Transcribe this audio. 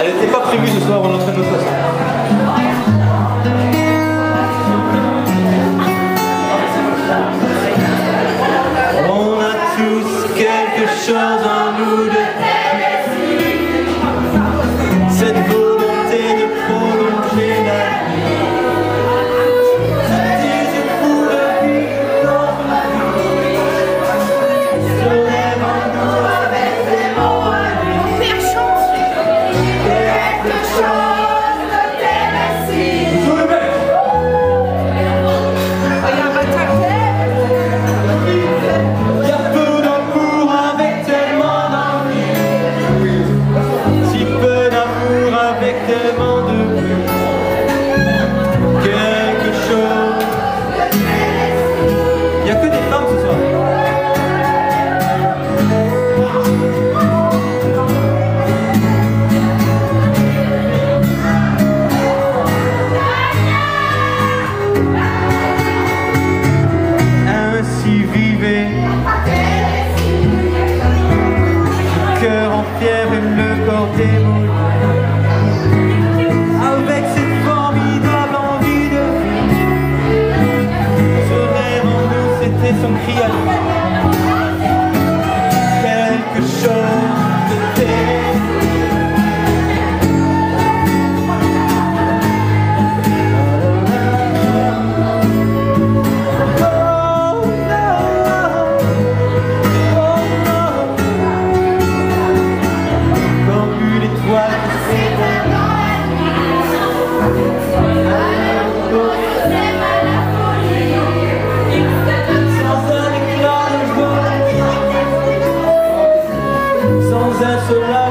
Elle n'était pas prévue ce soir, on entraîne nos façons. chose en nous de fièvre et me le corps démoli. surround